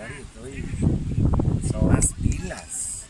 carajito, y son las pilas.